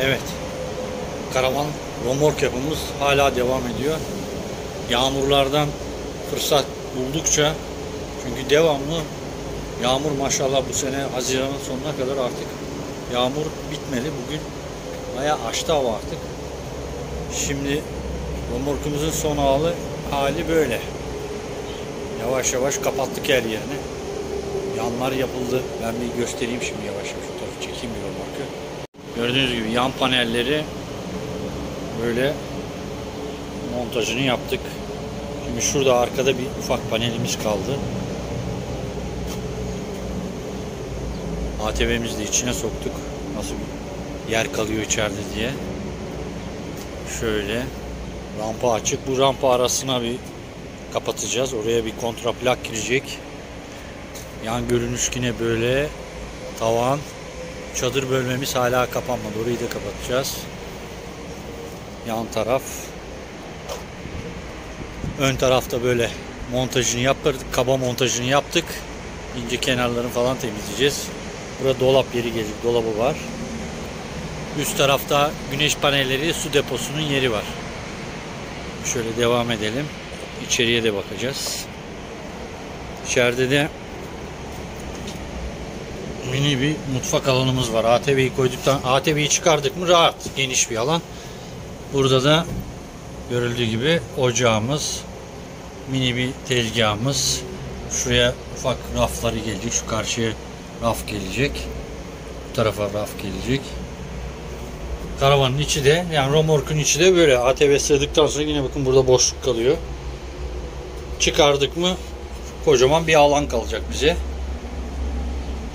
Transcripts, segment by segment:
Evet. Karavan romork yapımız hala devam ediyor. Yağmurlardan fırsat buldukça çünkü devamlı yağmur maşallah bu sene Haziran'ın sonuna kadar artık yağmur bitmedi. Bugün bayağı açtı hava artık. Şimdi romorkumuzun son hali, hali böyle. Yavaş yavaş kapattık her yerini. Yanlar yapıldı. Ben bir göstereyim şimdi yavaş yavaş. Şu tarafı çekeyim bir romorku. Gördüğünüz gibi yan panelleri böyle montajını yaptık. Şimdi şurada arkada bir ufak panelimiz kaldı. ATV'mizi de içine soktuk. Nasıl bir yer kalıyor içeride diye. Şöyle rampa açık. Bu rampa arasına bir kapatacağız. Oraya bir kontraplak girecek. Yan görünüş yine böyle tavan çadır bölmemiz hala kapanmadı. Orayı da kapatacağız. Yan taraf ön tarafta böyle montajını yaptık. Kaba montajını yaptık. İnce kenarlarını falan temizleyeceğiz. Burada dolap yeri gelecek. Dolabı var. Üst tarafta güneş panelleri, su deposunun yeri var. Şöyle devam edelim. İçeriye de bakacağız. İçeride de mini bir mutfak alanımız var. ATV'yi koyduktan ATV'yi çıkardık mı rahat, geniş bir alan. Burada da görüldüğü gibi ocağımız, mini bir tezgahımız. Şuraya ufak rafları gelecek. Şu karşıya raf gelecek. Bu tarafa raf gelecek. Karavanın içi de yani romorkun içi de böyle ATV sığdıktan sonra yine bakın burada boşluk kalıyor. Çıkardık mı kocaman bir alan kalacak bize.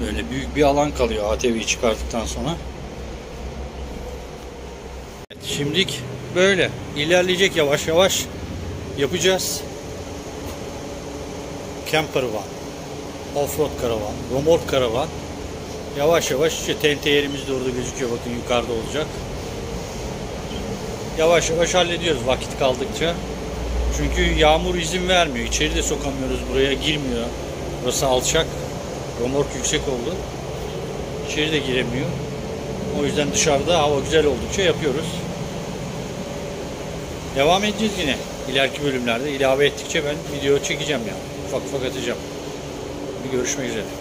Böyle büyük bir alan kalıyor ATV'yi çıkardıktan sonra. Evet, şimdilik böyle ilerleyecek yavaş yavaş yapacağız. Camper van, offroad karavan, romork karavan. Yavaş yavaş işte tente yerimiz de orada gözüküyor. Bakın yukarıda olacak. Yavaş yavaş hallediyoruz vakit kaldıkça. Çünkü yağmur izin vermiyor. İçeri de sokamıyoruz. Buraya girmiyor. Burası alçak. Romork yüksek oldu. İçeri de giremiyor. O yüzden dışarıda hava güzel oldukça yapıyoruz. Devam edeceğiz yine. İleriki bölümlerde ilave ettikçe ben video çekeceğim yani. Ufak ufak atacağım. Bir görüşmek üzere.